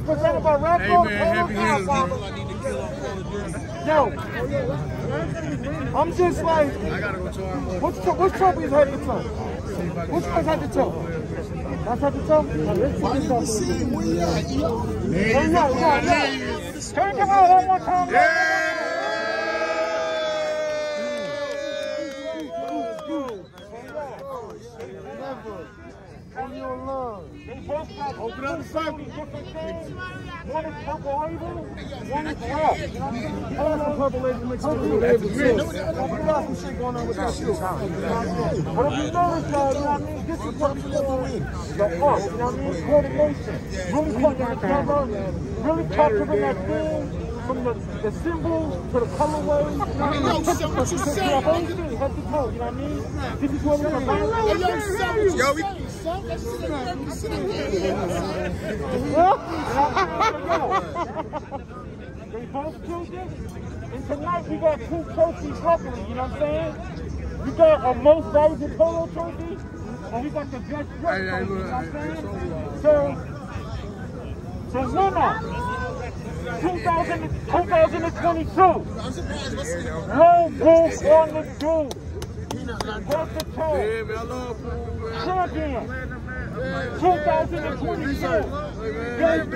trophy presented by Red Hey, Bull man, Polo happy Hannah's, Godfather. Yo, I'm just like, I gotta go to our which, tro- which trophy is head to toe? Which one's head to toe? That's head to toe? Oh, this is head to toe. Yeah, yeah, yeah, yeah. Turn it around one more time. Open up the circle. One is purple label, one is black. I want some purple label mixed with blue label. We got some shit going on with that shoe. But if you notice, though, you know what I mean? This is what we doing. The art, you know what I mean? Coordination. Really cutting together, really capturing that thing. From the, the symbols to the colorways, you know what I mean? To the whole thing, head to toe, you know what I mean? This is what we're about. Yo, we, They both killed this. And tonight we got two trophies luckily, you know what I'm saying? We got a most valuable polo trophy, and we got the best dress trophy, you know what I'm saying? So, so winner, 2000, 2022, Lone Wolf on the Deuce, Head to toe, yeah, man, I love food, man. champion, Hey, 2022, Hey, man, Gave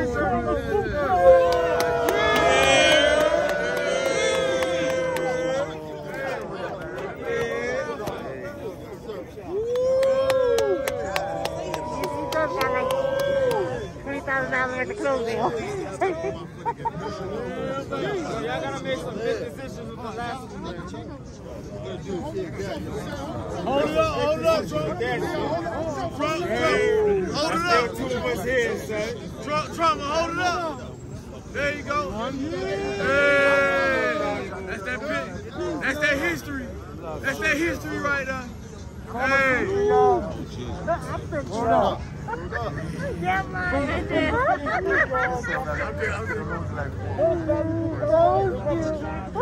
thousand dollars of clothing. Yeah, I gotta make some big decisions with the last one. Hold it up, hold it up, Trump. Trump, Trump, hold it up. Too much head, son. Trump, Trump, hold it up. There you go. Hey, that's that big. That's that history. That's that history right there. Hey. Hold up. Yeah, man. It is. Most valuable